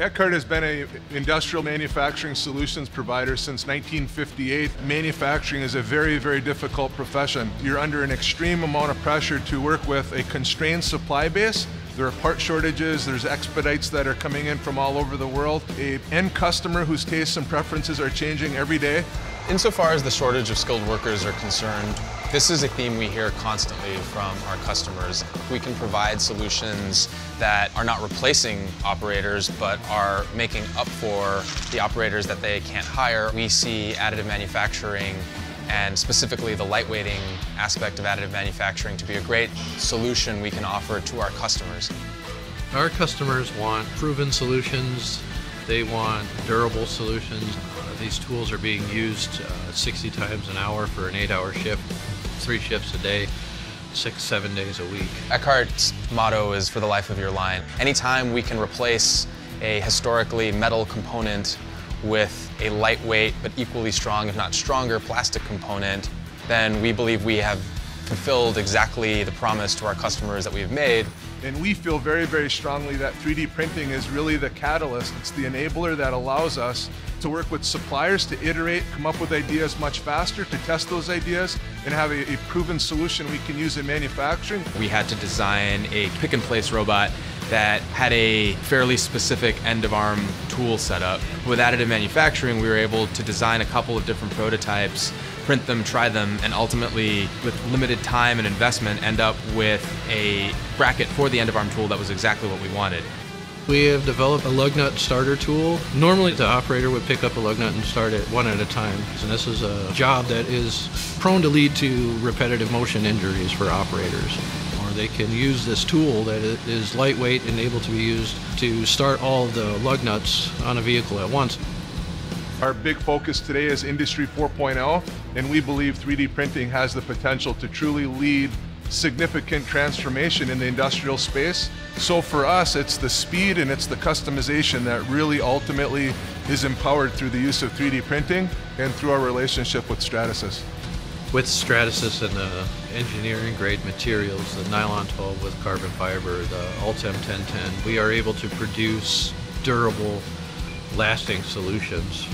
Eckhart has been an industrial manufacturing solutions provider since 1958. Manufacturing is a very, very difficult profession. You're under an extreme amount of pressure to work with a constrained supply base there are part shortages, there's expedites that are coming in from all over the world. A end customer whose tastes and preferences are changing every day. Insofar as the shortage of skilled workers are concerned, this is a theme we hear constantly from our customers. We can provide solutions that are not replacing operators, but are making up for the operators that they can't hire. We see additive manufacturing and specifically the lightweighting aspect of additive manufacturing to be a great solution we can offer to our customers. Our customers want proven solutions, they want durable solutions. Uh, these tools are being used uh, 60 times an hour for an eight hour shift, three shifts a day six, seven days a week. Eckhart's motto is for the life of your line. Anytime we can replace a historically metal component with a lightweight but equally strong, if not stronger, plastic component, then we believe we have fulfilled exactly the promise to our customers that we've made. And we feel very, very strongly that 3D printing is really the catalyst. It's the enabler that allows us to work with suppliers to iterate, come up with ideas much faster, to test those ideas, and have a, a proven solution we can use in manufacturing. We had to design a pick and place robot that had a fairly specific end of arm tool setup. With additive manufacturing, we were able to design a couple of different prototypes, print them, try them, and ultimately, with limited time and investment, end up with a bracket for the end of arm tool that was exactly what we wanted. We have developed a lug nut starter tool. Normally, the operator would pick up a lug nut and start it one at a time. And this is a job that is prone to lead to repetitive motion injuries for operators. Or they can use this tool that is lightweight and able to be used to start all the lug nuts on a vehicle at once. Our big focus today is Industry 4.0, and we believe 3D printing has the potential to truly lead significant transformation in the industrial space. So for us, it's the speed and it's the customization that really ultimately is empowered through the use of 3D printing and through our relationship with Stratasys. With Stratasys and the engineering grade materials, the nylon 12 with carbon fiber, the Ultem 1010, we are able to produce durable, lasting solutions